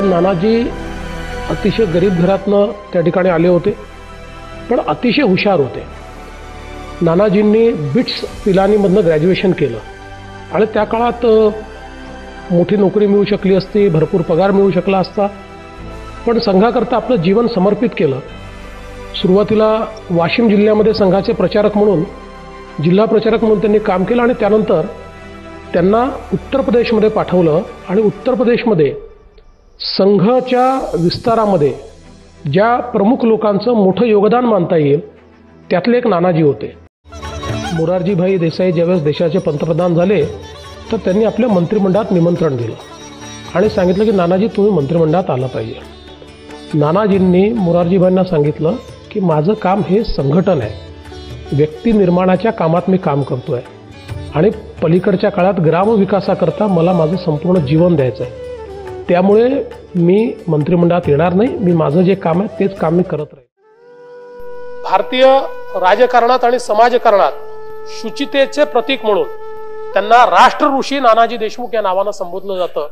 नानाजी अतिशय गरीब घरातनं त्या ठिकाणी आले होते पण अतिशय हुशार होते. नानाजींनी बिट्स पिलानीमधनं ग्रॅज्युएशन केलं. आणि त्या काळात मोठी नोकरी मिळू शकली असती भरपूर पगार मिळू शकला असता. पण संघाकरता आपलं जीवन समर्पित केलं. सुरुवातीला वाशिम जिल्ह्यामध्ये संघाचे प्रचारक म्हणून जिल्हा प्रचारक म्हणून त्यांनी काम केलं आणि त्यानंतर त्यांना उत्तर प्रदेशमध्ये पाठवलं आणि उत्तर प्रदेशमध्ये संघाच्या विस्तारामध्ये ज्या प्रमुख लोकांचं मोठं योगदान मानता येईल त्यातले एक नानाजी होते. मोरारजीभाई देसाई ज्यावेळेस देशाचे पंतप्रधान झाले तर त्यांनी आपल्या मंत्रिमंडळात निमंत्रण दिलं आणि सांगितलं की नानाजी तुम्ही मंत्रिमंडळात आलं पाहिजे. नानाजींनी मोरारजीभाईंना सांगितलं की माझं काम हे संघटन आहे. व्यक्ती निर्माणाच्या कामात मी काम करतो आहे आणि पलीकडच्या काळात ग्रामविकासाकरता मला माझं संपूर्ण जीवन द्यायचं आहे त्यामुळे मी मंत्रिमंडळात येणार नाही. मी माझं जे काम आहे तेच काम मी करत राहील भारतीय राजकारणात आणि समाजकारणात शुचितेचे प्रतीक म्हणून त्यांना राष्ट्र ऋषी नानाजी देशमुख या नावानं संबोधलं जातं.